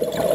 You